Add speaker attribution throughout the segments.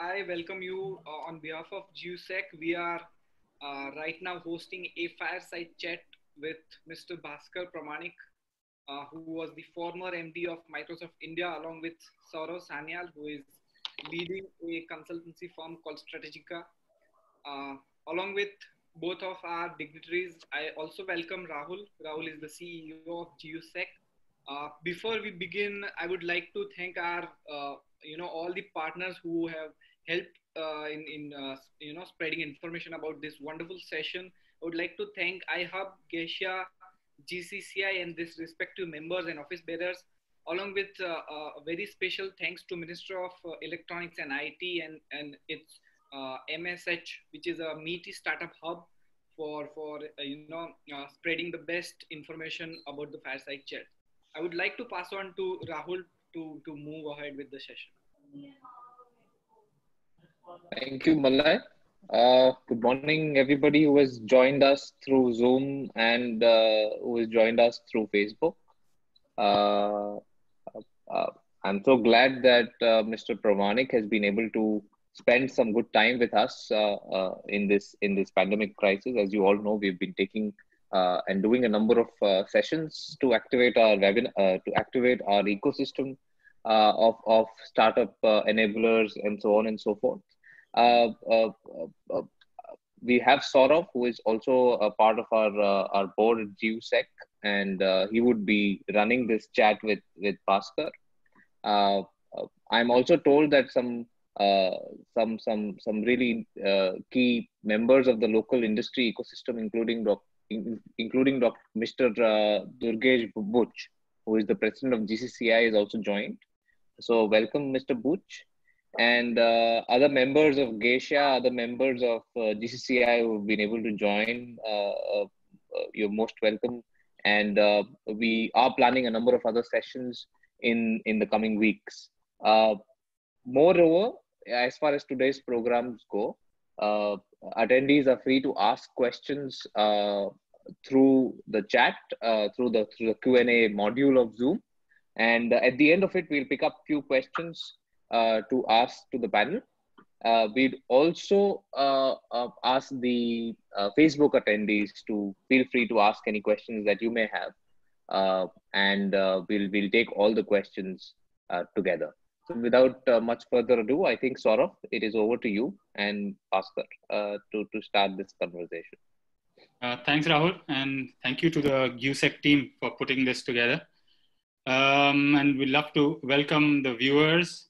Speaker 1: I welcome you uh, on behalf of GUSEC. We are uh, right now hosting a fireside chat with Mr. Bhaskar Pramanik, uh, who was the former MD of Microsoft India, along with Saurav Sanyal, who is leading a consultancy firm called Strategica. Uh, along with both of our dignitaries, I also welcome Rahul. Rahul is the CEO of GUSEC. Uh, before we begin, I would like to thank our, uh, you know, all the partners who have helped uh, in, in uh, you know, spreading information about this wonderful session. I would like to thank iHub, GESIA, GCCI, and this respective members and office bearers, along with uh, a very special thanks to Minister of Electronics and IT and, and its MSH, which is a MeitY startup hub for, for you know, spreading the best information about the fireside chat. I would like to pass on to Rahul to, to move ahead with the session.
Speaker 2: Thank you, Malay. Uh, good morning, everybody who has joined us through Zoom and uh, who has joined us through Facebook. Uh, uh I'm so glad that uh, Mr. Pramanik has been able to spend some good time with us uh, in this in this pandemic crisis. As you all know, we've been taking and doing a number of sessions to activate our webinar, to activate our ecosystem of, of startup enablers and so on and so forth. Uh, we have Saurav, who is also a part of our our board at GUSEC, and he would be running this chat with with Bhaskar. I'm also told that some uh, some some some really uh, key members of the local industry ecosystem, including including Dr. Mr. Uh, Durgesh Buch, who is the president of GCCI, is also joined. So welcome, Mr. Buch. And uh, other members of GESIA, other members of uh, GCCI who have been able to join, uh, uh, you're most welcome. And uh, we are planning a number of other sessions in, in the coming weeks. moreover, as far as today's programs go, uh, attendees are free to ask questions uh, through the chat, uh, through the through the Q and A module of Zoom, and at the end of it, we'll pick up few questions to ask to the panel. Uh, we'd also uh, uh, ask the Facebook attendees to feel free to ask any questions that you may have, and we'll we'll take all the questions together. So without uh, much further ado, I think Saurav, it is over to you and Bhaskar uh, to, to start this conversation.
Speaker 3: Uh, thanks, Rahul, and thank you to the GUSEC team for putting this together. Um, and we'd love to welcome the viewers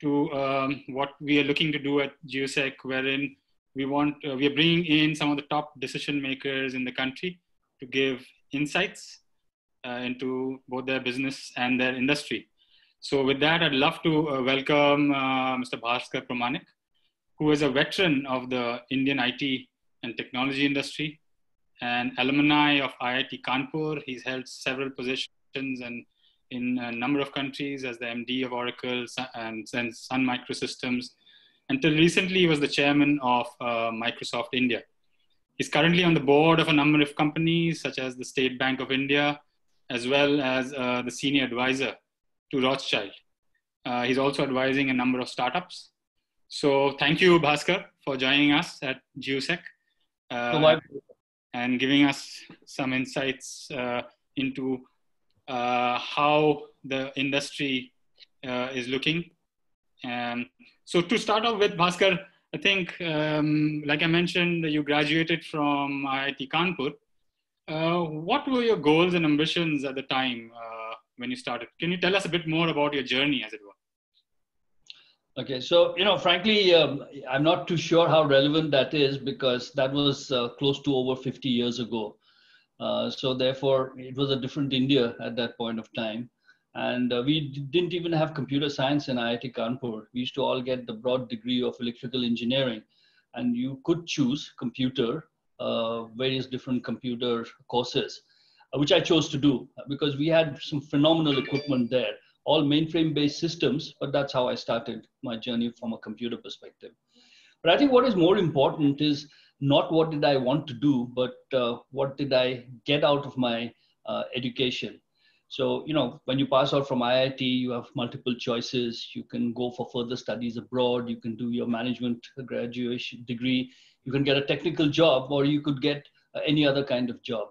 Speaker 3: to um, what we are looking to do at GUSEC, wherein we want uh, we are bringing in some of the top decision makers in the country to give insights uh, into both their business and their industry. So with that, I'd love to uh, welcome uh, Mr. Bhaskar Pramanik, who is a veteran of the Indian IT and technology industry and alumni of IIT Kanpur. He's held several positions and in a number of countries as the MD of Oracle and, and Sun Microsystems. Until recently, he was the chairman of uh, Microsoft India. He's currently on the board of a number of companies, such as the State Bank of India, as well as uh, the senior advisor to Rothschild. Uh, he's also advising a number of startups. So thank you, Bhaskar, for joining us at GUSEC uh, and giving us some insights uh, into how the industry uh, is looking. So to start off with, Bhaskar, I think, um, like I mentioned, you graduated from IIT Kanpur. Uh, what were your goals and ambitions at the time? when you started. Can you tell us a bit more about your journey, as it were?
Speaker 4: Okay, so you know, frankly, um, I'm not too sure how relevant that is because that was uh, close to over 50 years ago. Uh, so therefore, it was a different India at that point of time, and uh, we didn't even have computer science in IIT Kanpur. We used to all get the broad degree of electrical engineering, and you could choose computer, uh, various different computer courses. Uh, which I chose to do uh, because we had some phenomenal equipment there, all mainframe based systems, but that's how I started my journey from a computer perspective. But I think what is more important is not what did I want to do, but uh, what did I get out of my uh, education. So, you know, when you pass out from IIT, you have multiple choices. You can go for further studies abroad. You can do your management graduation degree. You can get a technical job, or you could get uh, any other kind of job.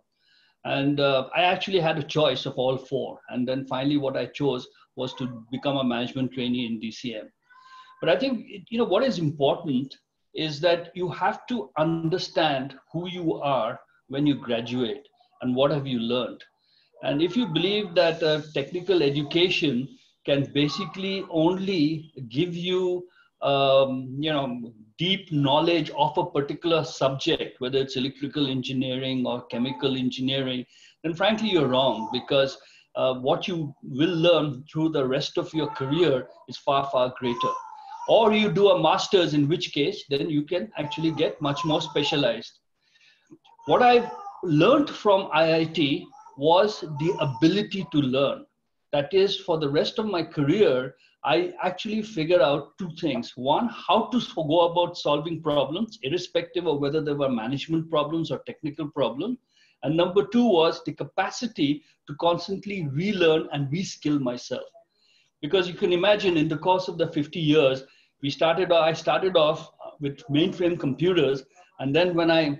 Speaker 4: And uh, I actually had a choice of all four. And then finally, what I chose was to become a management trainee in DCM. But I think, you know, what is important is that you have to understand who you are when you graduate and what have you learned and if you believe that uh, technical education can basically only give you, um, you know, deep knowledge of a particular subject, whether it's electrical engineering or chemical engineering, then frankly, you're wrong because uh, what you will learn through the rest of your career is far, far greater. Or you do a master's, in which case, then you can actually get much more specialized. What I've learned from IIT was the ability to learn. That is, for the rest of my career, I actually figured out two things. One, how to go about solving problems, irrespective of whether they were management problems or technical problems. And number two was the capacity to constantly relearn and reskill myself. Because you can imagine in the course of the 50 years, we started, I started off with mainframe computers. And then when I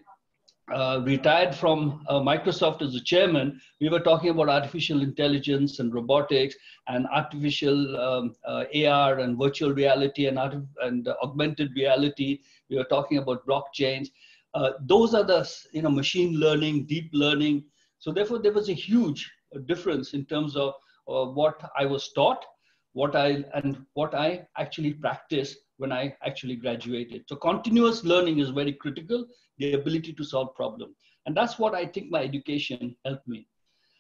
Speaker 4: uh, retired from uh, Microsoft as a chairman, we were talking about artificial intelligence and robotics and artificial um, uh, AR and virtual reality and, and augmented reality. We were talking about blockchains. Uh, those are the you know machine learning, deep learning. So therefore, there was a huge difference in terms of what I was taught, what I and what I actually practiced when I actually graduated. So continuous learning is very critical, the ability to solve problems. And that's what I think my education helped me.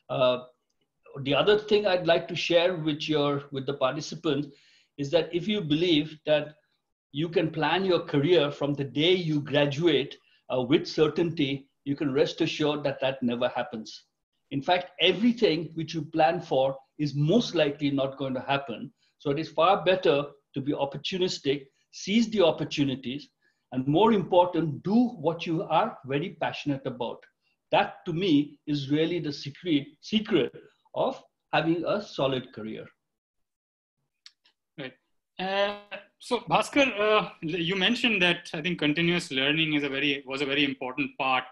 Speaker 4: Uh, the other thing I'd like to share with your with the participants is that if you believe that you can plan your career from the day you graduate uh, with certainty, you can rest assured that that never happens. In fact, everything which you plan for is most likely not going to happen. So it is far better to be opportunistic, seize the opportunities, and more important, do what you are very passionate about. That to me is really the secret, secret of having a solid career.
Speaker 3: Right. Uh, so Bhaskar, uh, you mentioned that I think continuous learning is a very was a very important part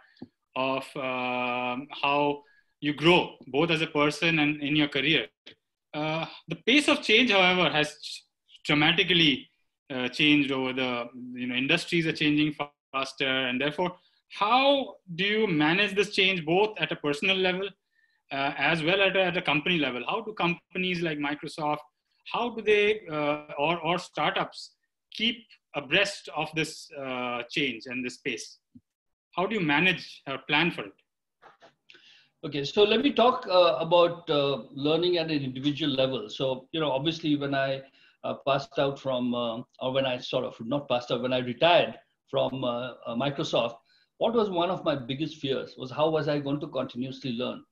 Speaker 3: of uh, how you grow both as a person and in your career. Uh, the pace of change, however, has dramatically uh, changed over the you know industries are changing faster. And therefore how do you manage this change both at a personal level uh, as well at a, at a company level? How do companies like microsoft how do they uh, or, or startups keep abreast of this uh, change and this pace? How do you manage or plan for it
Speaker 4: Okay, so let me talk uh, about uh, learning at an individual level. So, you know, obviously, when I uh, passed out from, uh, or when I sort of not passed out, when I retired from uh, Microsoft, what was one of my biggest fears was how was I going to continuously learn?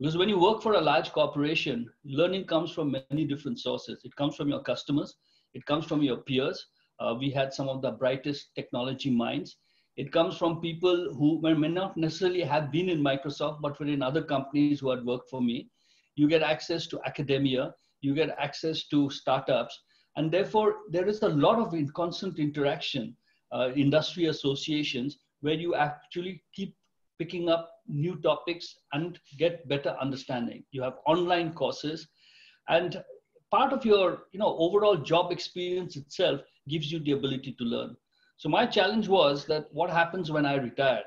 Speaker 4: Because when you work for a large corporation, learning comes from many different sources. It comes from your customers, it comes from your peers. Uh, we had some of the brightest technology minds. It comes from people who may not necessarily have been in Microsoft, but were in other companies who had worked for me. You get access to academia, you get access to startups, and therefore, there is a lot of in constant interaction, uh, industry associations, where you actually keep picking up new topics and get better understanding. You have online courses, and part of your you know overall job experience itself gives you the ability to learn. So my challenge was that what happens when I retire?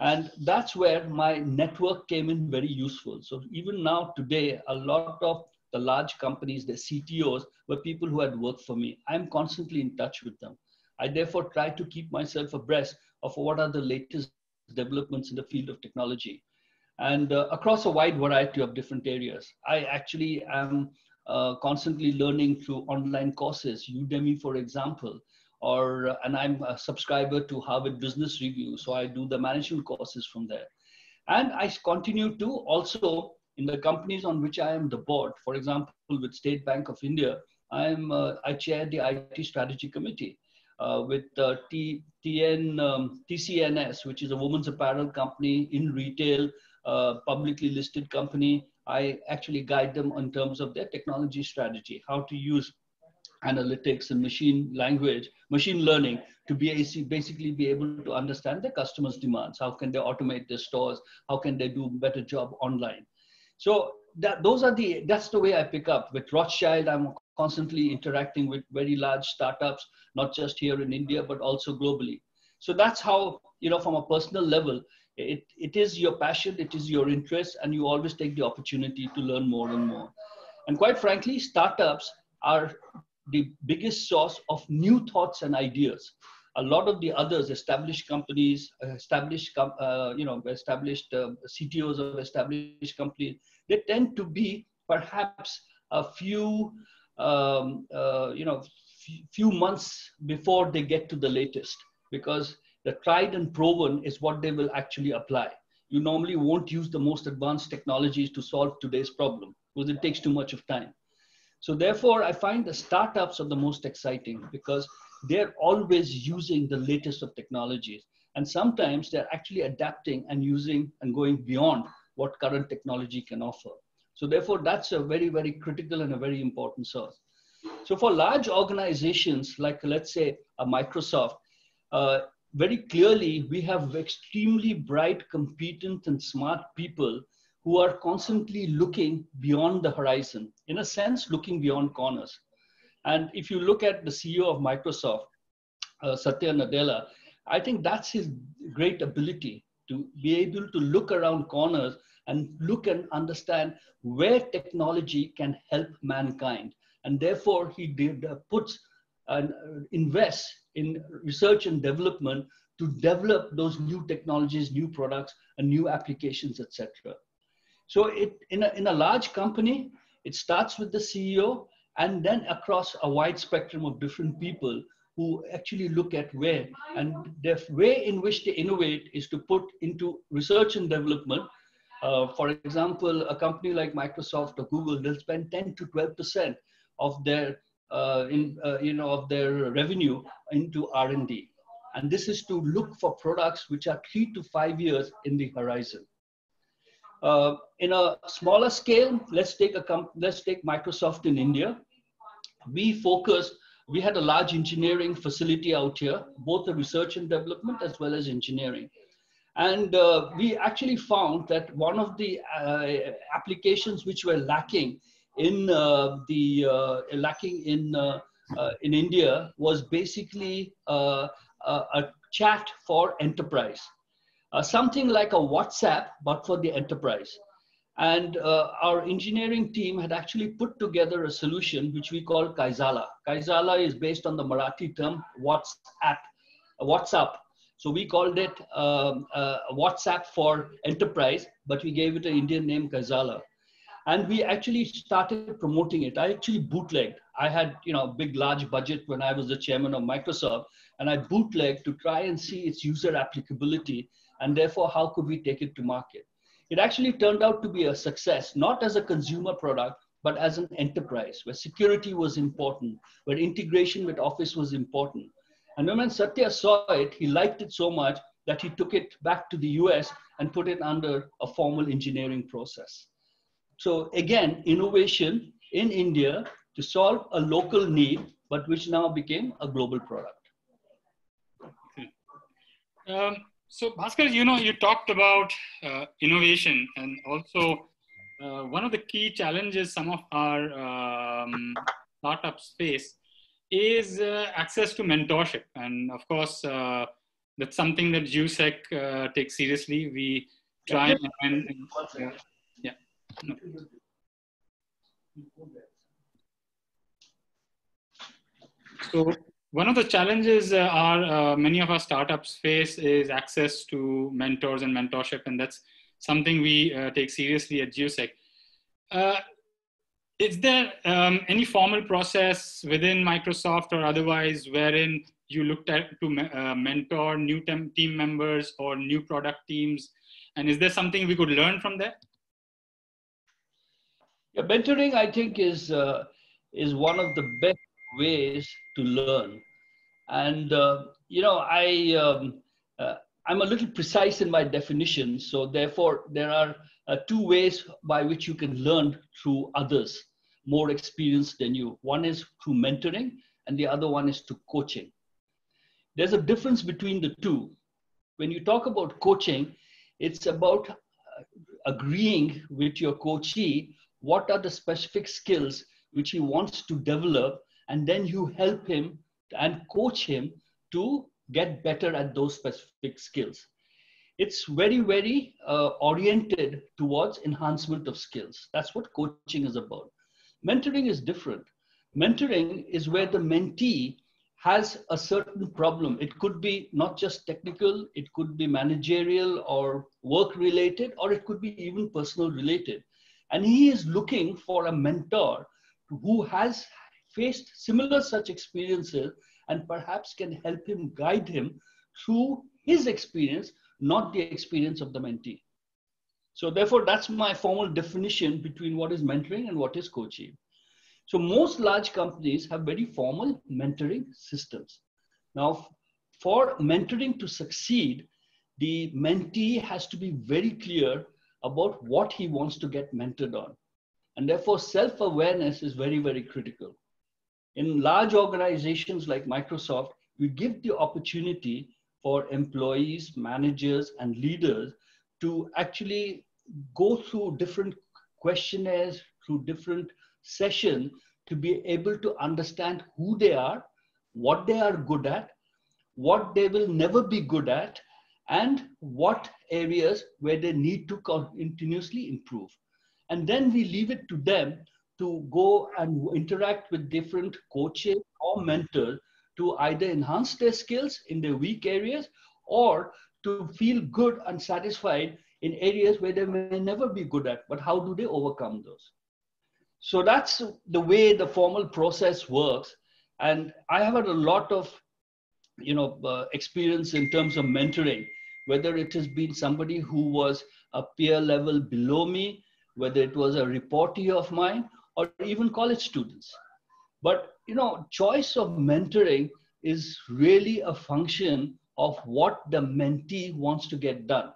Speaker 4: And that's where my network came in very useful. So even now today, a lot of the large companies, the CTOs, were people who had worked for me. I'm constantly in touch with them. I therefore try to keep myself abreast of what are the latest developments in the field of technology and uh, across a wide variety of different areas. I actually am uh, constantly learning through online courses, Udemy, for example, or and I'm a subscriber to Harvard Business Review, so I do the management courses from there. And I continue to also in the companies on which I am the board, for example, with State Bank of India, I am uh, I chair the IT strategy committee. Uh, with uh, T, TN, um, TCNS, which is a women's apparel company in retail, uh, publicly listed company. I actually guide them in terms of their technology strategy, how to use analytics and machine language, machine learning to be basically be able to understand the customers' demands. How can they automate their stores? How can they do a better job online? So that, those are the that's the way I pick up with Rothschild. I'm constantly interacting with very large startups, not just here in India but also globally. So that's how you know from a personal level, it, it is your passion, it is your interest, and you always take the opportunity to learn more and more. And quite frankly, startups are the biggest source of new thoughts and ideas. A lot of the others, established companies, established, uh, you know, established uh, CTOs of established companies, they tend to be perhaps a few, um, uh, you know, few months before they get to the latest, because the tried and proven is what they will actually apply. You normally won't use the most advanced technologies to solve today's problem because it takes too much of time. So therefore, I find the startups are the most exciting because they're always using the latest of technologies. And sometimes they're actually adapting and using and going beyond what current technology can offer. So therefore, that's a very, very critical and a very important source. So for large organizations, like let's say a Microsoft, uh, very clearly we have extremely bright, competent and smart people who are constantly looking beyond the horizon, in a sense, looking beyond corners. And if you look at the CEO of Microsoft, uh, Satya Nadella, I think that's his great ability to be able to look around corners and look and understand where technology can help mankind. And therefore, he did, uh, puts and uh, invests in research and development to develop those new technologies, new products, and new applications, etc. So it, in, a, in a large company, it starts with the CEO and then across a wide spectrum of different people who actually look at where and the way in which they innovate is to put into research and development. Uh, for example, a company like Microsoft or Google, they'll spend 10 to 12% of their uh, in uh, you know of their revenue into R&D, and this is to look for products which are three to five years in the horizon. Uh, in a smaller scale, let's take a let's take Microsoft in India. We focused. We had a large engineering facility out here, both the research and development as well as engineering. And uh, we actually found that one of the uh, applications which were lacking in uh, the uh, lacking in uh, in India was basically a chat for enterprise uh, something like a WhatsApp, but for the enterprise. And uh, our engineering team had actually put together a solution which we call Kaizala. Kaizala is based on the Marathi term WhatsApp. WhatsApp. So we called it um, uh, WhatsApp for enterprise, but we gave it an Indian name, Kaizala. And we actually started promoting it. I actually bootlegged. I had, you know, a big, large budget when I was the chairman of Microsoft, and I bootlegged to try and see its user applicability and therefore how could we take it to market? It actually turned out to be a success not as a consumer product but as an enterprise where security was important where integration with office was important. And when satya saw it he liked it so much that he took it back to the us and put it under a formal engineering process. So again innovation in india to solve a local need but which now became a global product.
Speaker 3: Um, so, Bhaskar, you know, you talked about uh, innovation and also uh, one of the key challenges some of our um, startups face is uh, access to mentorship. And of course, uh, that's something that GUSEC uh, takes seriously. We try and, and yeah. No. So one of the challenges uh, are uh, many of our startups face is access to mentors and mentorship, and that's something we uh, take seriously at GUSEC. Uh, is there um, any formal process within Microsoft or otherwise wherein you looked at to uh, mentor new team members or new product teams? And is there something we could learn from there?
Speaker 4: Yeah, mentoring, I think, is uh, is one of the best ways to learn. And, uh, you know, I, um, uh, I'm a little precise in my definition. So therefore, there are uh, two ways by which you can learn through others more experienced than you. One is through mentoring, and the other one is through coaching. There's a difference between the two. When you talk about coaching, it's about uh, agreeing with your coachee what are the specific skills which he wants to develop, and then you help him and coach him to get better at those specific skills. It's very, very uh, oriented towards enhancement of skills. That's what coaching is about. Mentoring is different. Mentoring is where the mentee has a certain problem. It could be not just technical, it could be managerial or work related, or it could be even personal related. And he is looking for a mentor who has faced similar such experiences and perhaps can help him guide him through his experience, not the experience of the mentee. So therefore, that's my formal definition between what is mentoring and what is coaching. So most large companies have very formal mentoring systems. Now, for mentoring to succeed, the mentee has to be very clear about what he wants to get mentored on. And therefore, self-awareness is very, very critical. In large organizations like Microsoft, we give the opportunity for employees, managers, and leaders to actually go through different questionnaires, through different sessions to be able to understand who they are, what they are good at, what they will never be good at, and what areas where they need to continuously improve. And then we leave it to them to go and interact with different coaches or mentors to either enhance their skills in their weak areas or to feel good and satisfied in areas where they may never be good at, but how do they overcome those? So that's the way the formal process works. And I have had a lot of, you know, uh, experience in terms of mentoring, whether it has been somebody who was a peer level below me, whether it was a reportee of mine, or even college students. But, you know, choice of mentoring is really a function of what the mentee wants to get done.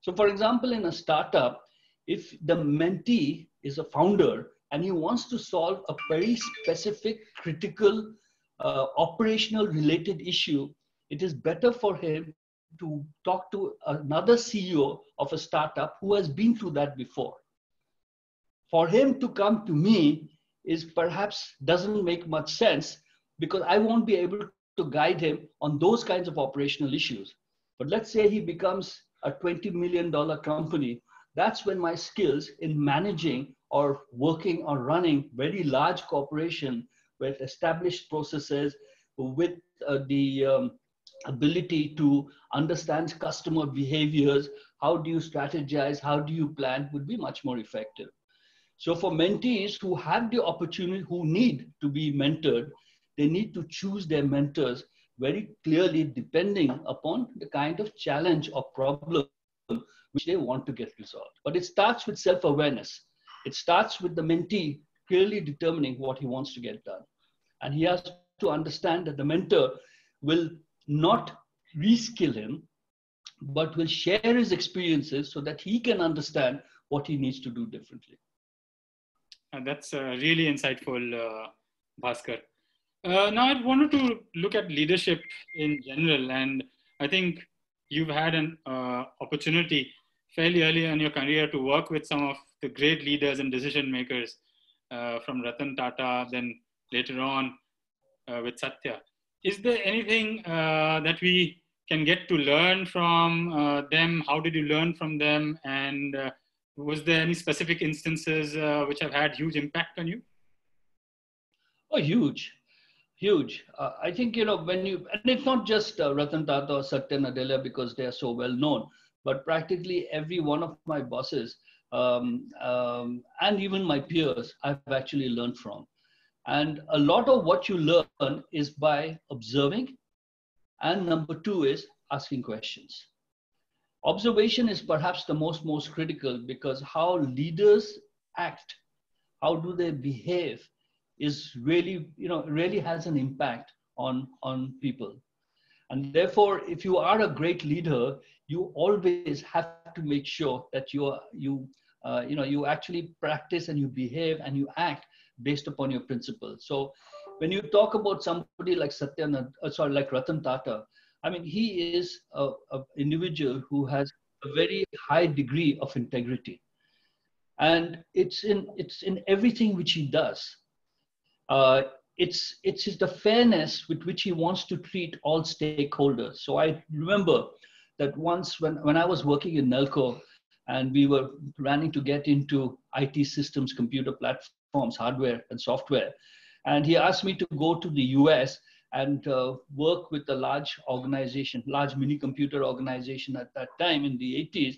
Speaker 4: So, for example, in a startup, if the mentee is a founder and he wants to solve a very specific, critical, uh, operational related issue, it is better for him to talk to another CEO of a startup who has been through that before. For him to come to me is perhaps doesn't make much sense because I won't be able to guide him on those kinds of operational issues. But let's say he becomes a $20 million company, that's when my skills in managing or working or running very large corporation with established processes, with uh, the um, ability to understand customer behaviors, how do you strategize, how do you plan would be much more effective. So for mentees who have the opportunity, who need to be mentored, they need to choose their mentors very clearly depending upon the kind of challenge or problem which they want to get resolved. But it starts with self-awareness. It starts with the mentee clearly determining what he wants to get done. And he has to understand that the mentor will not reskill him, but will share his experiences so that he can understand what he needs to do differently.
Speaker 3: That's uh, really insightful, uh, Bhaskar. Uh, now, I wanted to look at leadership in general, and I think you've had an uh, opportunity fairly early in your career to work with some of the great leaders and decision makers uh, from Ratan Tata, then later on with Satya. Is there anything that we can get to learn from them? How did you learn from them? And was there any specific instances which have had huge impact on you?
Speaker 4: Oh, huge huge. Uh, I think, you know, when you, and it's not just uh, Ratan Tata or Satya Nadella because they are so well known, but practically every one of my bosses um, um, and even my peers I've actually learned from. And a lot of what you learn is by observing. And number two is asking questions. Observation is perhaps the most, most critical because how leaders act, how do they behave, is really, you know, really has an impact on, on people. And therefore, if you are a great leader, you always have to make sure that you are, you uh, you know you actually practice and you behave and you act based upon your principles. So when you talk about somebody like Satya, uh, sorry, like Ratan Tata, I mean, he is a, a individual who has a very high degree of integrity. And it's in, it's in everything which he does. Uh, it's, it's the fairness with which he wants to treat all stakeholders. So I remember that once when, when I was working in Nelco and we were planning to get into IT systems, computer platforms, hardware and software, and he asked me to go to the US and uh, work with a large organization, large mini computer organization at that time in the 80s,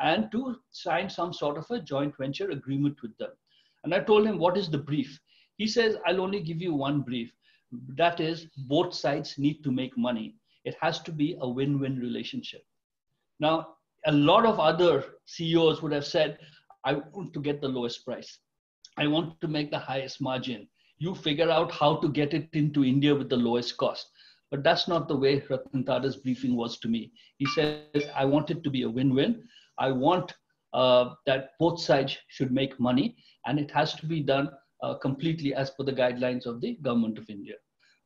Speaker 4: and to sign some sort of a joint venture agreement with them. And I told him, What is the brief? He says, I'll only give you one brief. That is, both sides need to make money. It has to be a win win relationship. Now, a lot of other CEOs would have said, I want to get the lowest price. I want to make the highest margin you figure out how to get it into India with the lowest cost. But that's not the way Ratan Tata's briefing was to me. He says, I want it to be a win win. I want uh, that both sides should make money, and it has to be done uh, completely as per the guidelines of the government of India.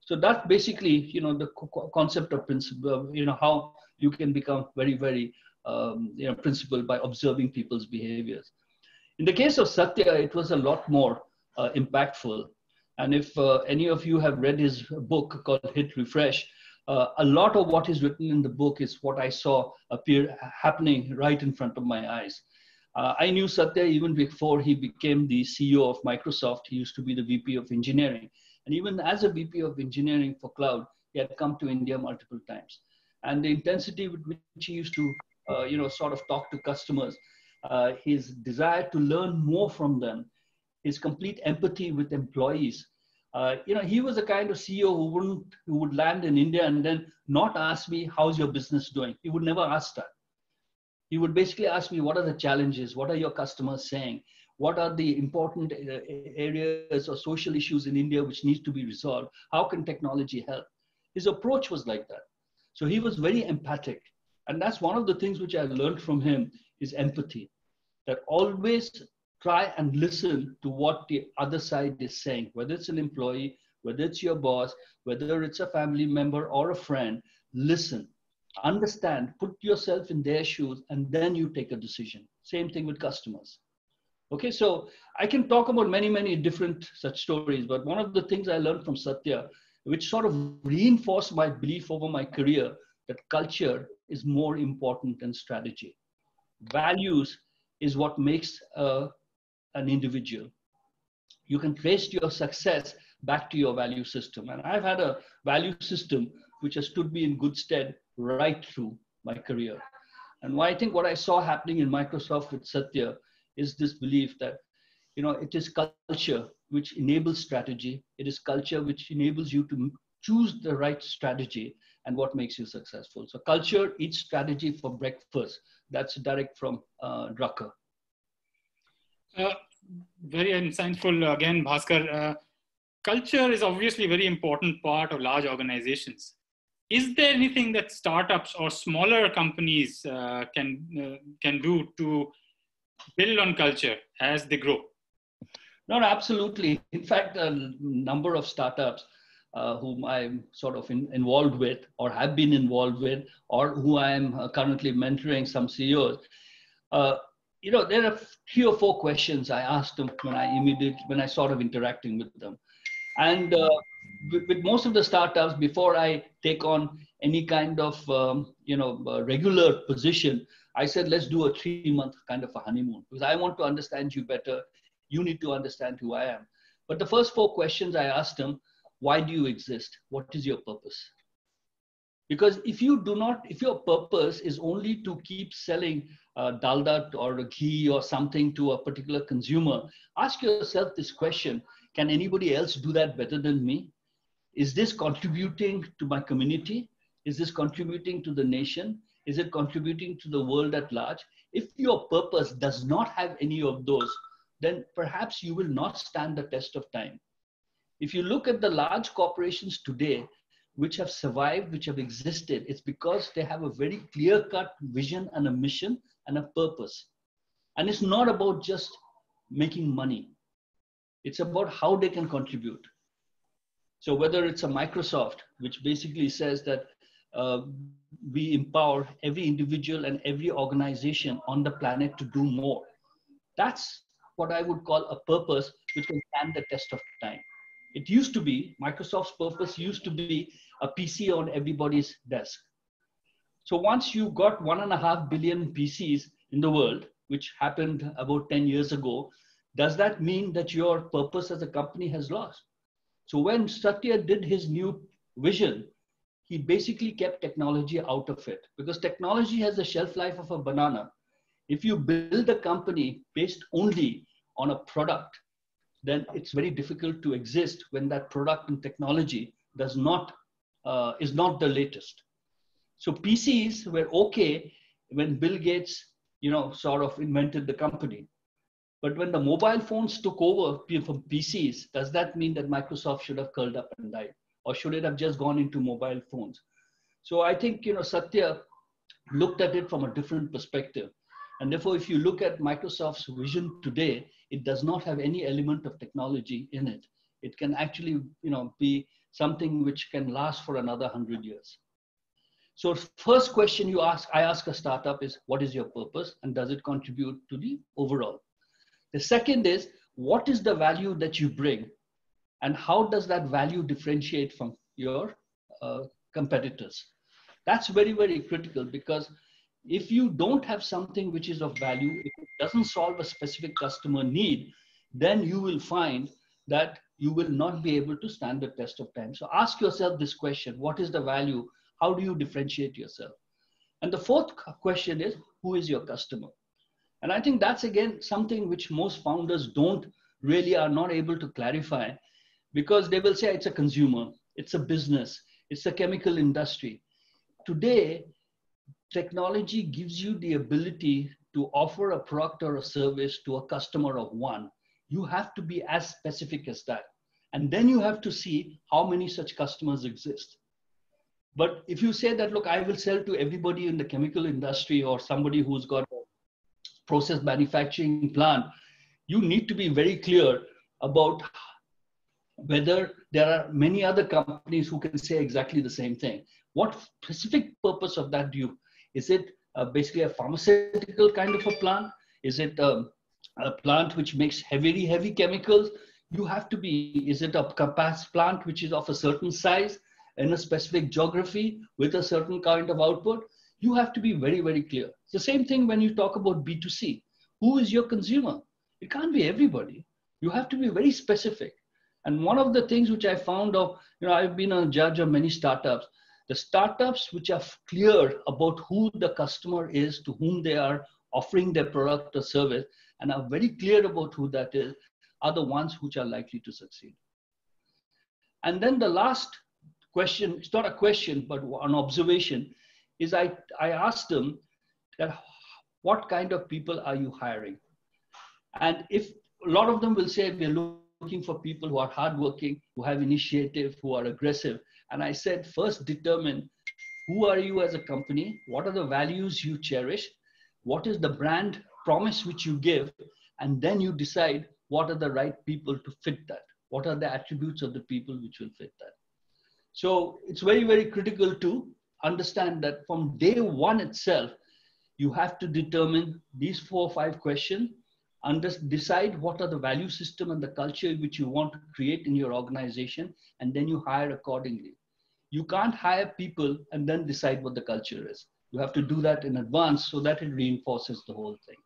Speaker 4: So that's basically, you know, the co- concept of principle, you know, how you can become very, very, um, you know, principled by observing people's behaviors. In the case of Satya, it was a lot more uh, impactful and if uh, any of you have read his book called Hit Refresh, uh, a lot of what is written in the book is what I saw appear happening right in front of my eyes. Uh, I knew Satya even before he became the CEO of Microsoft. He used to be the VP of engineering. And even as a VP of engineering for cloud, he had come to India multiple times. And the intensity with which he used to, uh, you know, sort of talk to customers, uh, his desire to learn more from them, his complete empathy with employees. Uh, you know, he was the kind of CEO who wouldn't, who would land in India and then not ask me, how's your business doing? He would never ask that. He would basically ask me, what are the challenges? What are your customers saying? What are the important uh, areas or social issues in India which need to be resolved? How can technology help? His approach was like that. So he was very empathic. And that's one of the things which I learned from him is empathy. That always try and listen to what the other side is saying, whether it's an employee, whether it's your boss, whether it's a family member or a friend, listen, understand, put yourself in their shoes, and then you take a decision. Same thing with customers. Okay, so I can talk about many, many different such stories, but one of the things I learned from Satya, which sort of reinforced my belief over my career, that culture is more important than strategy. Values is what makes a an individual. You can trace your success back to your value system. And I've had a value system which has stood me in good stead right through my career. And why I think what I saw happening in Microsoft with Satya is this belief that, you know, it is culture which enables strategy. It is culture which enables you to choose the right strategy and what makes you successful. So culture eats strategy for breakfast. That's direct from uh, Drucker.
Speaker 3: Uh, very insightful again, Bhaskar. Uh, culture is obviously a very important part of large organizations. Is there anything that startups or smaller companies uh, can uh, can do to build on culture as they grow?
Speaker 4: No absolutely. In fact, a number of startups uh, whom I'm sort of in, involved with, or have been involved with, or who I'm uh, currently mentoring some CEOs, uh, you know, there are three or four questions I asked them when I immediately, when I sort of interacting with them. And uh, with, with, most of the startups, before I take on any kind of, um, you know, uh, regular position, I said, let's do a three month kind of a honeymoon because I want to understand you better. You need to understand who I am. But the first four questions I asked them, why do you exist? What is your purpose? Because if you do not, if your purpose is only to keep selling uh, dalda or ghee or something to a particular consumer, ask yourself this question Can anybody else do that better than me? Is this contributing to my community? Is this contributing to the nation? Is it contributing to the world at large? If your purpose does not have any of those, then perhaps you will not stand the test of time. If you look at the large corporations today, which have survived, which have existed, it's because they have a very clear cut vision and a mission and a purpose. And it's not about just making money, it's about how they can contribute. So, whether it's a Microsoft, which basically says that uh, we empower every individual and every organization on the planet to do more, that's what I would call a purpose which can stand the test of time. It used to be, Microsoft's purpose used to be a PC on everybody's desk. So once you got one and a half billion PCs in the world, which happened about 10 years ago, does that mean that your purpose as a company has lost? So when Satya did his new vision, he basically kept technology out of it because technology has the shelf life of a banana. If you build a company based only on a product, then it's very difficult to exist when that product and technology does not uh, is not the latest. So PCs were okay when Bill Gates, you know, sort of invented the company. But when the mobile phones took over from PCs, does that mean that Microsoft should have curled up and died? Or should it have just gone into mobile phones? So I think, you know, Satya looked at it from a different perspective. And therefore, if you look at Microsoft's vision today, it does not have any element of technology in it. It can actually, you know, be something which can last for another 100 years. So first question you ask, I ask a startup is, what is your purpose and does it contribute to the overall? The second is, what is the value that you bring and how does that value differentiate from your uh, competitors? That's very, very critical because if you don't have something which is of value, if it doesn't solve a specific customer need, then you will find that you will not be able to stand the test of time. So ask yourself this question what is the value? How do you differentiate yourself? And the fourth question is who is your customer? And I think that's again something which most founders don't really are not able to clarify because they will say it's a consumer, it's a business, it's a chemical industry. Today, technology gives you the ability to offer a product or a service to a customer of one you have to be as specific as that. And then you have to see how many such customers exist. But if you say that, look, I will sell to everybody in the chemical industry or somebody who's got a process manufacturing plant, you need to be very clear about whether there are many other companies who can say exactly the same thing. What specific purpose of that do you? Is it uh, basically a pharmaceutical kind of a plant? Is it um, a plant which makes heavy, heavy chemicals, you have to be, is it a capacity plant which is of a certain size in a specific geography with a certain kind of output? You have to be very, very clear. It's the same thing when you talk about B2C. Who is your consumer? It can't be everybody. You have to be very specific. And one of the things which I found of, you know, I've been a judge of many startups. The startups which are clear about who the customer is, to whom they are offering their product or service, and are very clear about who that is are the ones which are likely to succeed. And then the last question, it's not a question, but an observation, is I, I asked them that what kind of people are you hiring? And if a lot of them will say we're looking for people who are hardworking, who have initiative, who are aggressive. And I said, first determine who are you as a company? What are the values you cherish? What is the brand promise which you give, and then you decide what are the right people to fit that. What are the attributes of the people which will fit that? So it's very, very critical to understand that from day one itself, you have to determine these four or five questions, under, decide what are the value system and the culture which you want to create in your organization, and then you hire accordingly. You can't hire people and then decide what the culture is. You have to do that in advance so that it reinforces the whole thing.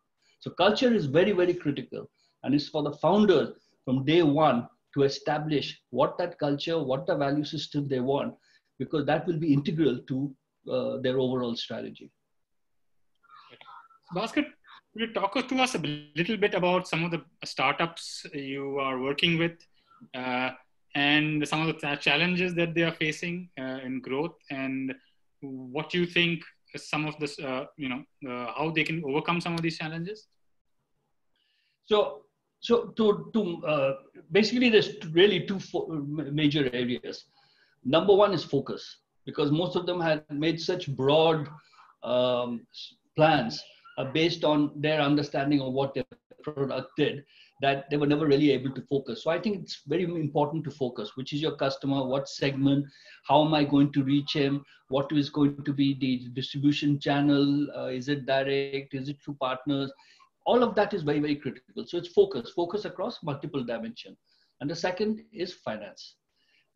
Speaker 4: So culture is very, very critical. And it's for the founders from day one to establish what that culture, what the value system they want, because that will be integral to uh, their overall strategy.
Speaker 3: Could you talk to us a little bit about some of the startups you are working with uh, and some of the challenges that they are facing uh, in growth and what you think some of this, uh, you know, uh, how they can overcome some of these challenges?
Speaker 4: So, so to, to uh, basically, there's really two major areas. Number one is focus, because most of them had made such broad um, plans uh, based on their understanding of what their product did that they were never really able to focus. So I think it's very important to focus, which is your customer, what segment, how am I going to reach him, what is going to be the distribution channel, uh, is it direct, is it through partners? All of that is very, very critical. So it's focus, focus across multiple dimensions. And the second is finance.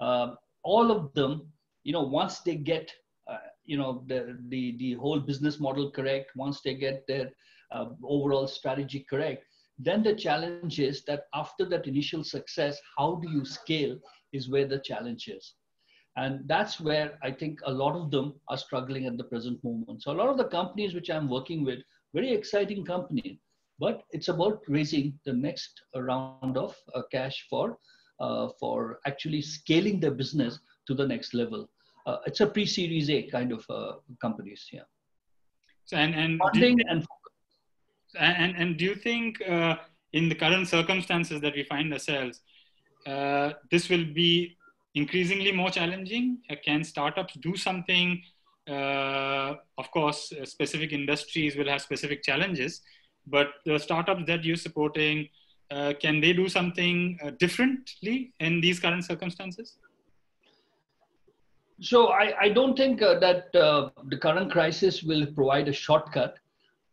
Speaker 4: Uh, all of them, you know, once they get, uh, you know, the, the, the whole business model correct, once they get their uh, overall strategy correct, then the challenge is that after that initial success, how do you scale is where the challenge is. And that's where I think a lot of them are struggling at the present moment. So a lot of the companies which I'm working with, very exciting company, but it's about raising the next round of uh, cash for, uh, for actually scaling their business to the next level. Uh, it's a pre-series A kind of uh, companies, yeah.
Speaker 3: So and, and
Speaker 4: funding and
Speaker 3: and, and do you think uh, in the current circumstances that we find ourselves, uh, this will be increasingly more challenging? Uh, can startups do something? Uh, of course, uh, specific industries will have specific challenges, but the startups that you're supporting, uh, can they do something differently in these current circumstances?
Speaker 4: So I, I don't think that the current crisis will provide a shortcut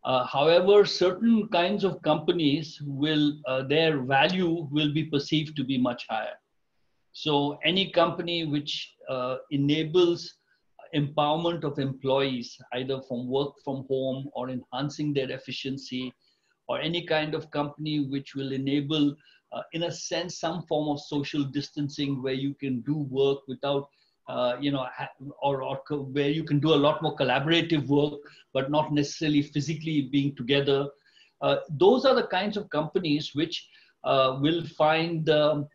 Speaker 4: uh, however, certain kinds of companies will, uh, their value will be perceived to be much higher. So any company which uh, enables empowerment of employees, either from work from home or enhancing their efficiency, or any kind of company which will enable, uh, in a sense, some form of social distancing where you can do work without uh, you know, or, or where you can do a lot more collaborative work, but not necessarily physically being together. Uh, those are the kinds of companies which uh, will find, um,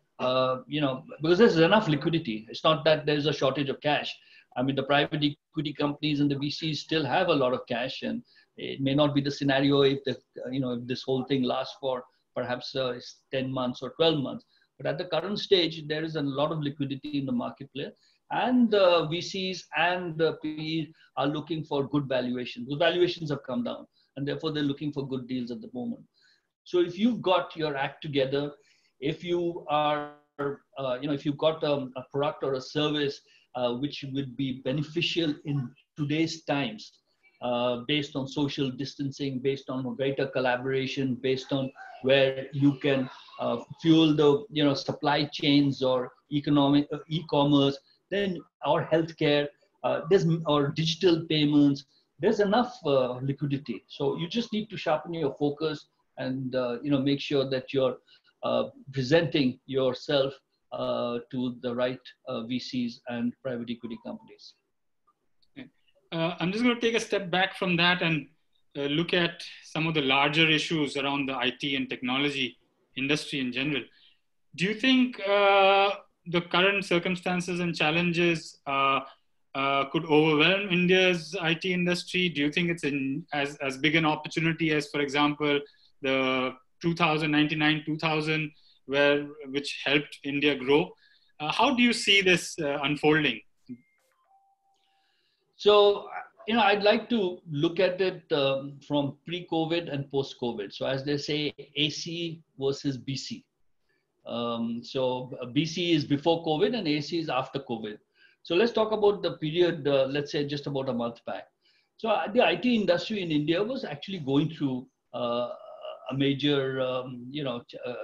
Speaker 4: you know, because there's enough liquidity. It's not that there's a shortage of cash. I mean, the private equity companies and the VCs still have a lot of cash, and it may not be the scenario if the, you know, if this whole thing lasts for perhaps uh, 10 months or 12 months. But at the current stage, there is a lot of liquidity in the marketplace and the VCs and the PE are looking for good valuations. The valuations have come down, and therefore they're looking for good deals at the moment. So if you've got your act together, if you are, uh, you know, if you've got um, a product or a service uh, which would be beneficial in today's times, uh, based on social distancing, based on greater collaboration, based on where you can uh, fuel the you know supply chains or economic uh, e-commerce then our healthcare, uh, there's or digital payments. There's enough uh, liquidity. So you just need to sharpen your focus and uh, you know make sure that you're uh, presenting yourself uh, to the right uh, VCs and private equity companies.
Speaker 3: I'm just going to take a step back from that and look at some of the larger issues around the IT and technology industry in general. Do you think the current circumstances and challenges uh, uh, could overwhelm India's IT industry? Do you think it's in, as, as big an opportunity as, for example, the 2099 2000, where which helped India grow? Uh, how do you see this uh, unfolding?
Speaker 4: So, you know, I'd like to look at it um, from pre-COVID and post-COVID. So, as they say, AC versus BC. Um, so BC is before COVID and AC is after COVID. So let's talk about the period, uh, let's say just about a month back. So uh, the IT industry in India was actually going through uh, a major, um, you know, uh,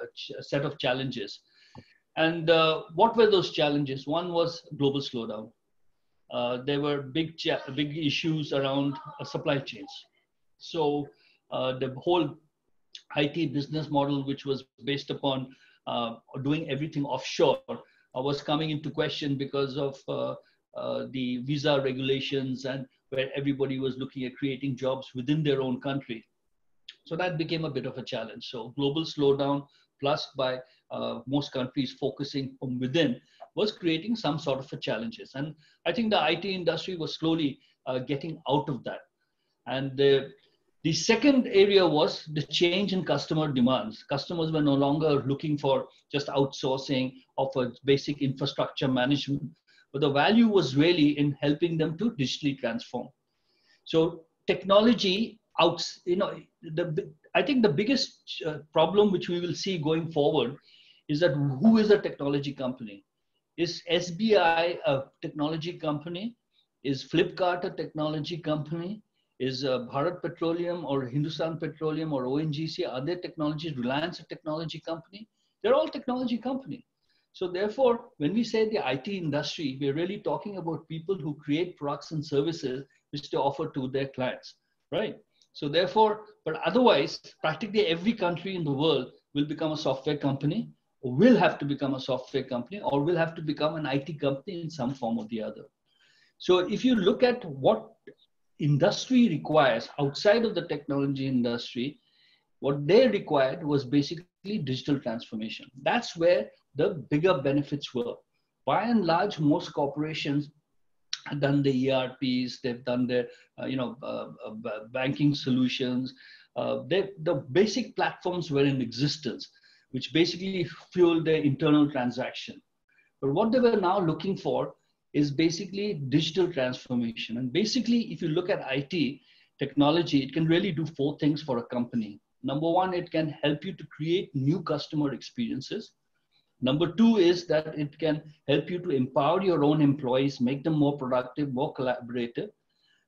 Speaker 4: set of challenges. And uh, what were those challenges? One was global slowdown. Uh, there were big, big issues around supply chains. So the whole IT business model, which was based upon doing everything offshore uh, was coming into question because of uh, the visa regulations and where everybody was looking at creating jobs within their own country. So that became a bit of a challenge. So global slowdown plus by uh, most countries focusing from within was creating some sort of a challenges. And I think the IT industry was slowly uh, getting out of that. And the the second area was the change in customer demands. Customers were no longer looking for just outsourcing of a basic infrastructure management, but the value was really in helping them to digitally transform. So technology outs, you know, the, I think the biggest uh, problem which we will see going forward is that who is a technology company? Is SBI a technology company? Is Flipkart a technology company? Is uh, Bharat Petroleum or Hindustan Petroleum or ONGC, are they technologies? Reliance a technology company? They're all technology company. So therefore, when we say the IT industry, we're really talking about people who create products and services which they offer to their clients, right? So therefore, but otherwise, practically every country in the world will become a software company, will have to become a software company, or will have to become an IT company in some form or the other. So if you look at what industry requires outside of the technology industry, what they required was basically digital transformation. That's where the bigger benefits were. By and large, most corporations have done the ERPs, they've done their, uh, you know, uh, uh, banking solutions. Uh, the basic platforms were in existence, which basically fueled their internal transaction. But what they were now looking for is basically digital transformation. And basically, if you look at IT technology, it can really do four things for a company. Number one, it can help you to create new customer experiences. Number two is that it can help you to empower your own employees, make them more productive, more collaborative.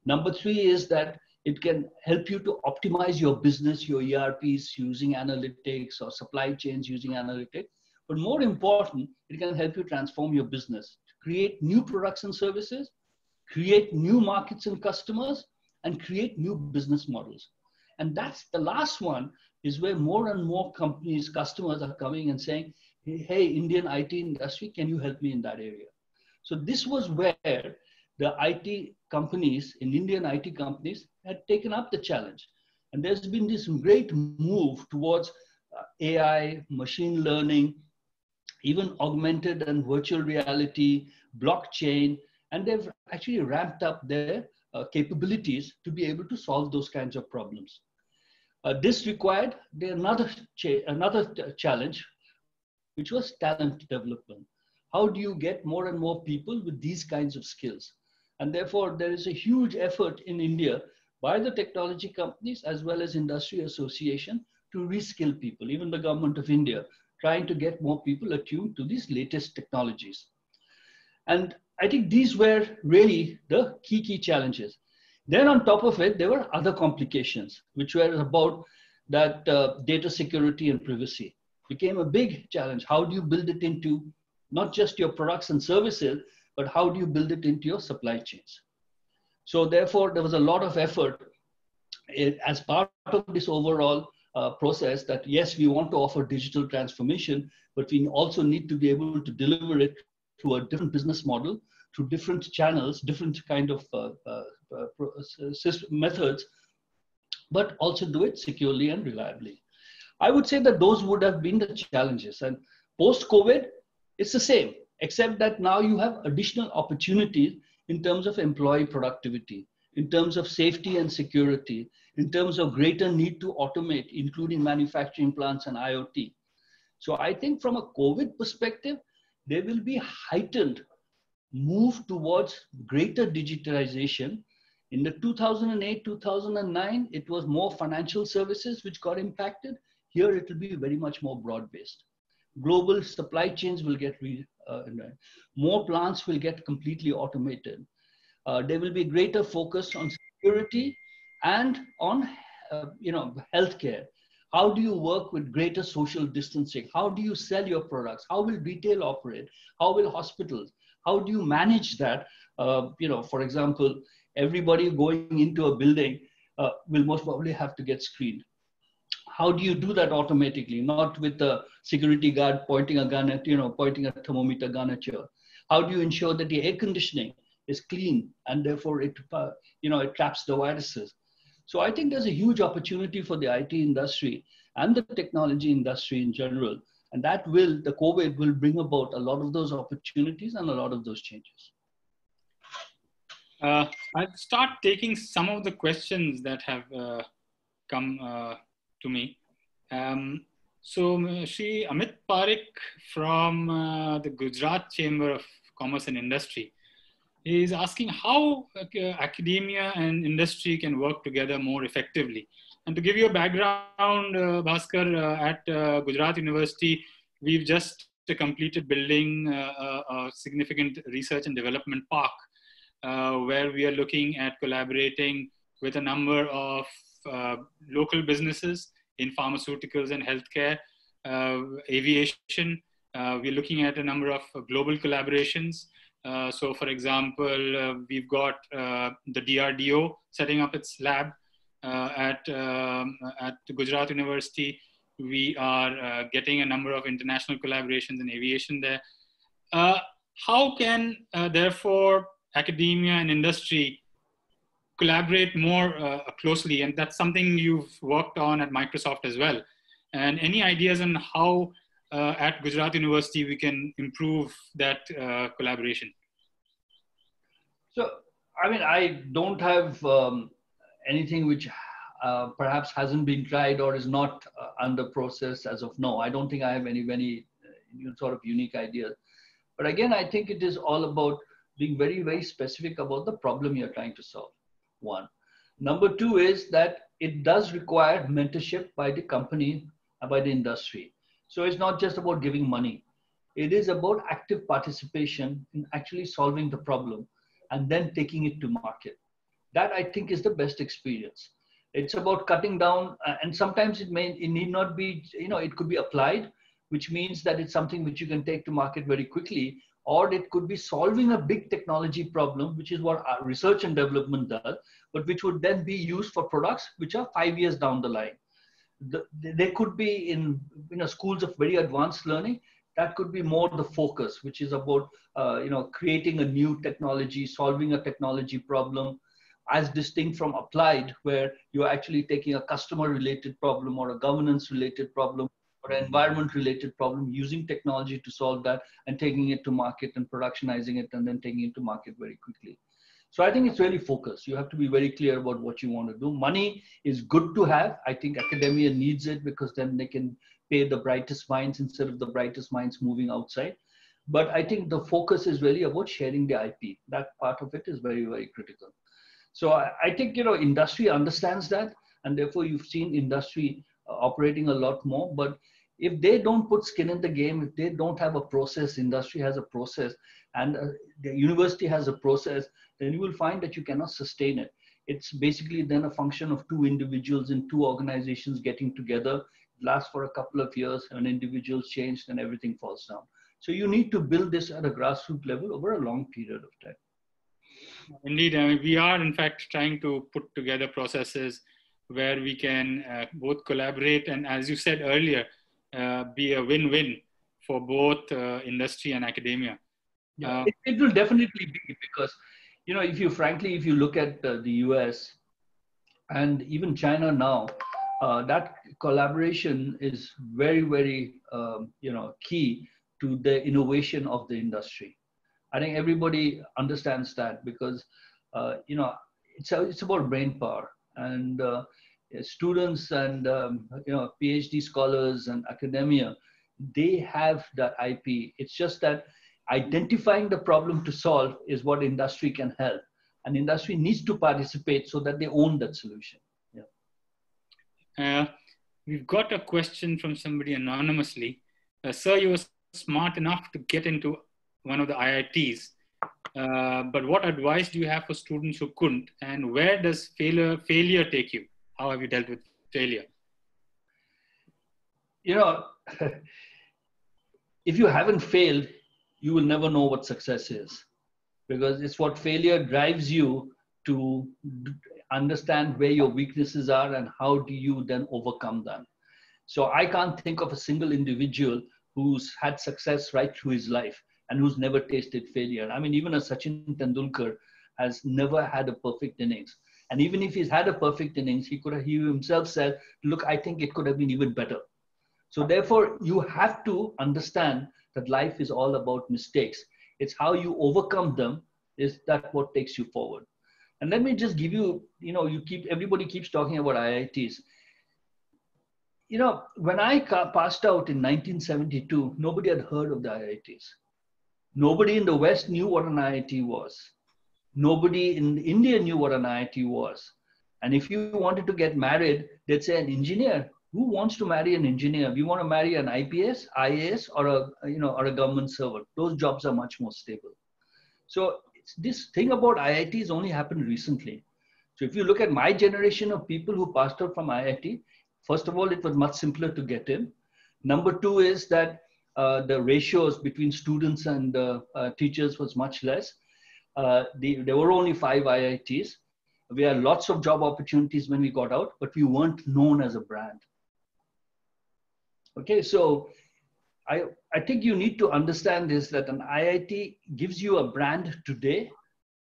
Speaker 4: Number three is that it can help you to optimize your business, your ERPs using analytics or supply chains using analytics. But more important, it can help you transform your business create new products and services, create new markets and customers, and create new business models. And that's the last one is where more and more companies, customers are coming and saying, hey, Indian IT industry, can you help me in that area? So this was where the IT companies, in Indian IT companies, had taken up the challenge. And there's been this great move towards uh, AI, machine learning, even augmented and virtual reality, blockchain, and they've actually ramped up their uh, capabilities to be able to solve those kinds of problems. Uh, this required another, cha another challenge, which was talent development. How do you get more and more people with these kinds of skills? And therefore, there is a huge effort in India by the technology companies as well as industry association to reskill people, even the government of India trying to get more people attuned to these latest technologies. And I think these were really the key, key challenges. Then on top of it, there were other complications, which were about that uh, data security and privacy became a big challenge. How do you build it into not just your products and services, but how do you build it into your supply chains? So therefore, there was a lot of effort eh, as part of this overall uh, process that yes, we want to offer digital transformation, but we also need to be able to deliver it through a different business model, through different channels, different kind of uh, uh, uh methods, but also do it securely and reliably. I would say that those would have been the challenges. And post COVID, it's the same, except that now you have additional opportunities in terms of employee productivity, in terms of safety and security, in terms of greater need to automate, including manufacturing plants and IoT. So I think from a COVID perspective, there will be heightened move towards greater digitalization. In the 2008, 2009, it was more financial services which got impacted. Here it will be very much more broad-based. Global supply chains will get, re, uh, more plants will get completely automated. Uh, there will be greater focus on security and on uh, you know healthcare how do you work with greater social distancing? How do you sell your products? How will retail operate? How will hospitals? How do you manage that? Uh, you know for example everybody going into a building uh, will most probably have to get screened. How do you do that automatically? Not with the security guard pointing a gun at you know pointing a thermometer gun at you. How do you ensure that the air conditioning is clean and therefore it uh, you know it traps the viruses so I think there's a huge opportunity for the IT industry and the technology industry in general. And that will, the COVID will bring about a lot of those opportunities and a lot of those changes.
Speaker 3: Uh, I'll start taking some of the questions that have uh, come uh, to me. Um, so, Sri Amit Parik from uh, the Gujarat Chamber of Commerce and Industry is asking how uh, academia and industry can work together more effectively. And to give you a background, uh, Bhaskar, uh, at uh, Gujarat University, we've just completed building uh, a, a, significant research and development park uh, where we are looking at collaborating with a number of local businesses in pharmaceuticals and healthcare, aviation. we're looking at a number of global collaborations. Uh, so, for example, uh, we've got uh, the DRDO setting up its lab at, um, at Gujarat University. We are getting a number of international collaborations in aviation there. how can, therefore, academia and industry collaborate more uh, closely and that's something you've worked on at microsoft as well and any ideas on how uh, at Gujarat University we can improve that uh, collaboration?
Speaker 4: So, I mean, I don't have um, anything which uh, perhaps hasn't been tried or is not uh, under process as of now. I don't think I have any any uh, sort of unique ideas. But again, I think it is all about being very very specific about the problem you're trying to solve. One. Number two is that it does require mentorship by the company, by the industry. So it's not just about giving money. It is about active participation in actually solving the problem and then taking it to market. That I think is the best experience. It's about cutting down, uh, and sometimes it may it need not be, you know, it could be applied, which means that it's something which you can take to market very quickly, or it could be solving a big technology problem, which is what research and development does, but which would then be used for products which are five years down the line the, they could be in you know schools of very advanced learning that could be more the focus which is about uh, you know creating a new technology solving a technology problem as distinct from applied where you're actually taking a customer related problem or a governance related problem or an environment related problem using technology to solve that and taking it to market and productionizing it and then taking it to market very quickly so I think it's really focused. You have to be very clear about what you want to do. Money is good to have. I think academia needs it because then they can pay the brightest minds instead of the brightest minds moving outside. But I think the focus is really about sharing the IP. That part of it is very, very critical. So I, I think, you know, industry understands that. And therefore you've seen industry uh, operating a lot more. But if they don't put skin in the game, if they don't have a process, industry has a process, and uh, the university has a process, then you will find that you cannot sustain it. It's basically then a function of two individuals in two organizations getting together. It lasts for a couple of years, and individuals change, and everything falls down. So you need to build this at a grassroots level over a long period of time.
Speaker 3: Indeed, I mean, we are in fact trying to put together processes where we can uh, both collaborate and, as you said earlier, uh, be a win-win for both uh, industry and academia.
Speaker 4: Yeah, uh, it, it, will definitely be because you know, if you frankly, if you look at uh, the US and even China now, uh, that collaboration is very, very, um, you know, key to the innovation of the industry. I think everybody understands that because, uh, you know, it's, a, it's about brain power and uh, students and, um, you know, PhD scholars and academia, they have that IP. It's just that identifying the problem to solve is what industry can help. And industry needs to participate so that they own that solution.
Speaker 3: Yeah. uh, we've got a question from somebody anonymously. Uh, sir you were smart enough to get into one of the iits uh, but what advice do you have for students who couldn't? And where does failure failure take you? How have you dealt with failure?
Speaker 4: You know if you haven't failed you will never know what success is. Because it's what failure drives you to understand where your weaknesses are and how do you then overcome them. So i can't think of a single individual who's had success right through his life and who's never tasted failure. I mean even a sachin tendulkar has never had a perfect innings. And even if he's had a perfect innings he could have he himself said look i think it could have been even better. So therefore you have to understand that life is all about mistakes. It's how you overcome them is that what takes you forward. And let me just give you, you know, you keep, everybody keeps talking about IITs. You know, when I passed out in 1972, nobody had heard of the IITs. Nobody in the West knew what an IIT was. nobody in India knew what an IIT was. And if you wanted to get married, they'd say an engineer. Who wants to marry an engineer? We want to marry an IPS, IAS, or a you know or a government servant. Those jobs are much more stable. So this thing about IITs only happened recently. So if you look at my generation of people who passed out from IIT, first of all, it was much simpler to get in. Number two is that uh, the ratios between students and uh, uh, teachers was much less. Uh, the, there were only five IITs. We had lots of job opportunities when we got out, but we weren't known as a brand. Okay, so I, I think you need to understand this that an IIT gives you a brand today.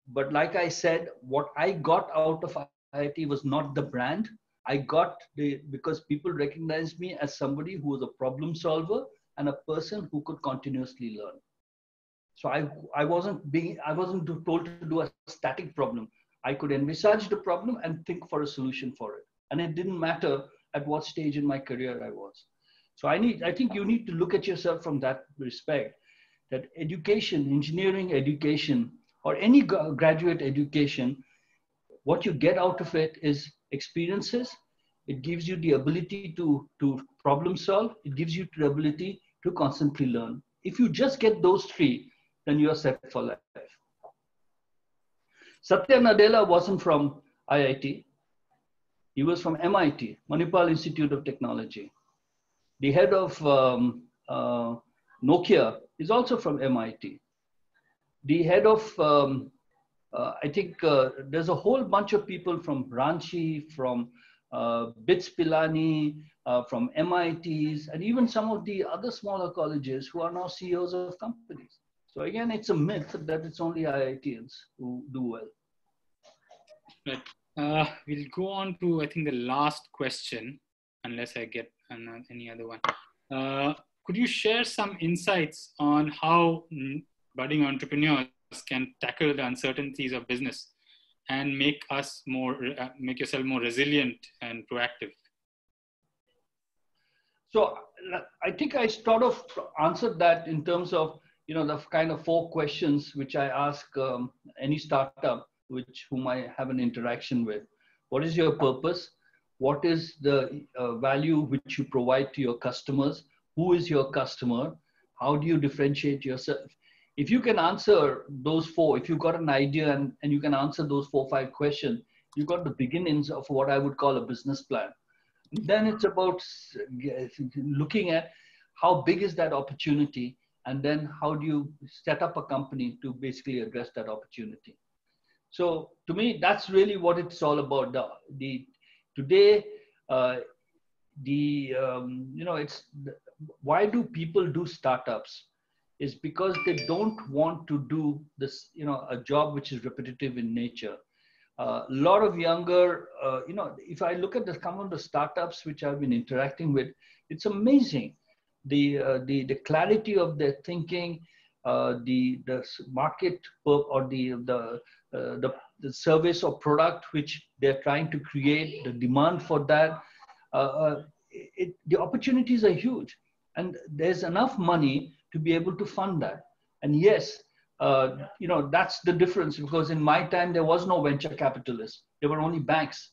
Speaker 4: But like I said, what I got out of IIT was not the brand. I got the because people recognized me as somebody who was a problem solver and a person who could continuously learn. So I, I wasn't being I wasn't told to do a static problem. I could envisage the problem and think for a solution for it. And it didn't matter at what stage in my career I was. So I need, I think you need to look at yourself from that respect, that education, engineering education, or any graduate education, what you get out of it is experiences. It gives you the ability to, to problem solve. It gives you the ability to constantly learn. If you just get those three, then you are set for life. Satya Nadella wasn't from IIT. He was from MIT, Manipal Institute of Technology. The head of um, uh, Nokia is also from MIT. The head of, um, uh, I think uh, there's a whole bunch of people from Ranchi, from uh, BITS Pilani, uh, from MITs, and even some of the other smaller colleges who are now CEOs of companies. So again, it's a myth that it's only IITians who do well.
Speaker 3: Right. Uh, we'll go on to, I think, the last question, unless I get and any other one. Uh, could you share some insights on how budding entrepreneurs can tackle the uncertainties of business and make us more, uh, make yourself more resilient and proactive?
Speaker 4: So I think I sort of answered that in terms of you know the kind of four questions which I ask um, any startup which whom I have an interaction with. What is your purpose? What is the uh, value which you provide to your customers? Who is your customer? How do you differentiate yourself? If you can answer those four if you've got an idea and, and you can answer those four five questions you've got the beginnings of what i would call a business plan. Then it's about looking at how big is that opportunity and then how do you set up a company to basically address that opportunity. So to me that's really what it's all about the, the today uh, the um, you know it's why do people do startups? Is because they don't want to do this you know a job which is repetitive in nature. A uh, lot of younger uh, you know if i look at the some of the startups which i've been interacting with it's amazing. The uh, the the clarity of their thinking uh, the the market or the the uh, the the service or product which they're trying to create, the demand for that, uh, uh, it, the opportunities are huge. And there's enough money to be able to fund that. And yes, uh, you know, that's the difference because in my time, there was no venture capitalists. There were only banks.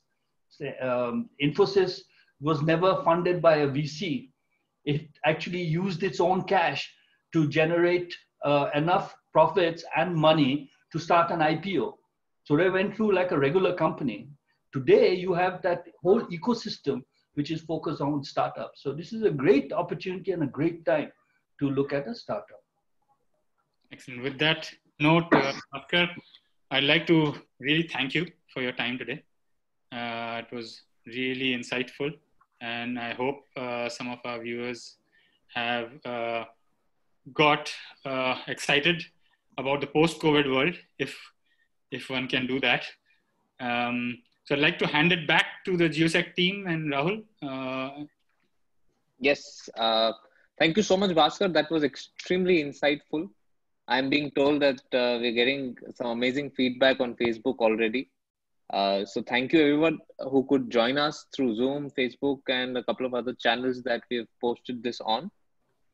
Speaker 4: Um, Infosys was never funded by a VC. It actually used its own cash to generate uh, enough profits and money to start an IPO. So they went through like a regular company. Today, you have that whole ecosystem which is focused on startups. So this is a great opportunity and a great time to look at a startup.
Speaker 3: Excellent. With that note, uh, I'd like to really thank you for your time today. Uh, it was really insightful, and I hope uh, some of our viewers have uh, got uh, excited about the post-COVID world. If if one can do that. Um, so I'd like to hand it back to the GUSEC team and Rahul. Uh,
Speaker 2: yes, uh, thank you so much, Bhaskar. That was extremely insightful. I'm being told that uh, we're getting some amazing feedback on Facebook already. Uh, so thank you everyone who could join us through Zoom, Facebook, and a couple of other channels that we have posted this on.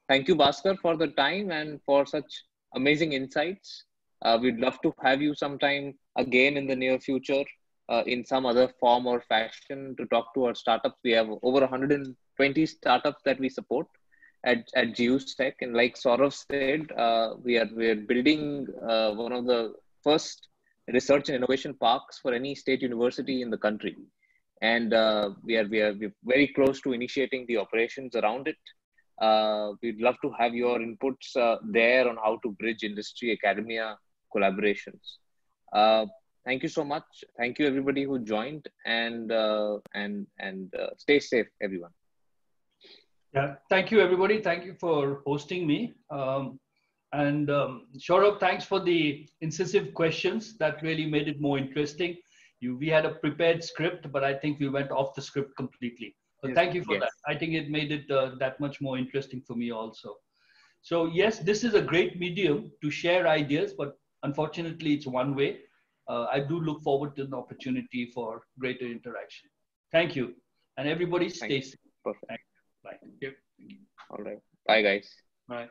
Speaker 2: Thank you, Bhaskar, for the time and for such amazing insights. Uh, we'd love to have you sometime again in the near future uh, in some other form or fashion to talk to our startups. We have over 120 startups that we support at, at GUSEC. And like Saurav said, uh, we are we are building uh, one of the first research and innovation parks for any state university in the country. And uh, we are we are very close to initiating the operations around it. Uh, we'd love to have your inputs uh, there on how to bridge industry academia collaborations. Uh, thank you so much. Thank you everybody who joined, and uh, and and uh, stay safe, everyone.
Speaker 4: Yeah, thank you everybody. Thank you for hosting me. Um, and um, thanks for the incisive questions that really made it more interesting. You, we had a prepared script, but I think we went off the script completely. So yes, thank you for yes. that. I think it made it uh, that much more interesting for me also. So yes, this is a great medium to share ideas, but unfortunately it's one way. Uh, I do look forward to an opportunity for greater interaction. Thank you. And everybody stay safe.
Speaker 2: Perfect.
Speaker 4: Thank you. Bye. Thank you.
Speaker 2: All right. Bye guys.
Speaker 4: Bye.